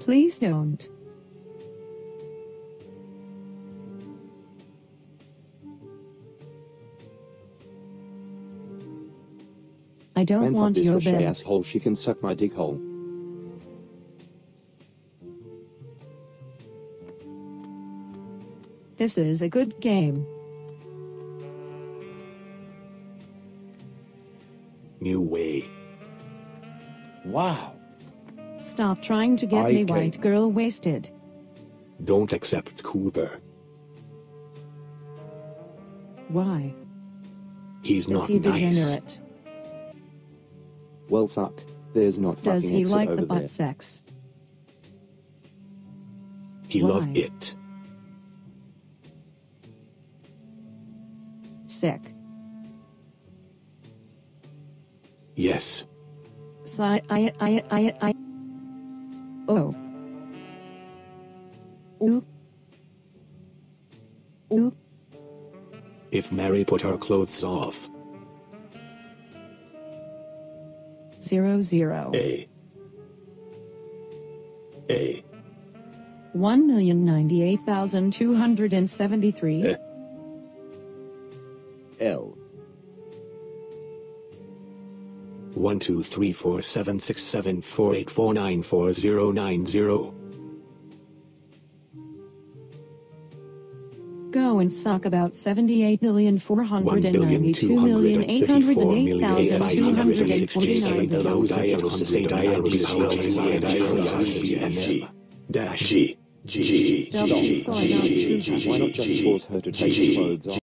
Please don't. I don't Man, want your Roche bed. asshole. She can suck my dick hole. This is a good game. New way. Wow. Stop trying to get I me can- white girl wasted. Don't accept Cooper. Why? He's Is not he nice. degenerate? Well, fuck. There's not fucking Does he exit like over the butt there. sex? He Why? loved it. Sick. Yes. Si I I I I Oh. Ooh. Ooh. If Mary put her clothes off. Zero zero. A. A. One million ninety eight thousand two hundred and seventy three. L. One two three four seven six seven four eight four nine four zero nine zero. Go and suck about seventy eight million four One hundred and billion ninety two two hundred million and eight hundred thirty-four and eight million thousand eight two hundred hundred and and forty sixty-seven nine thousand dash G G G G G G Why not just force her to take the clothes off?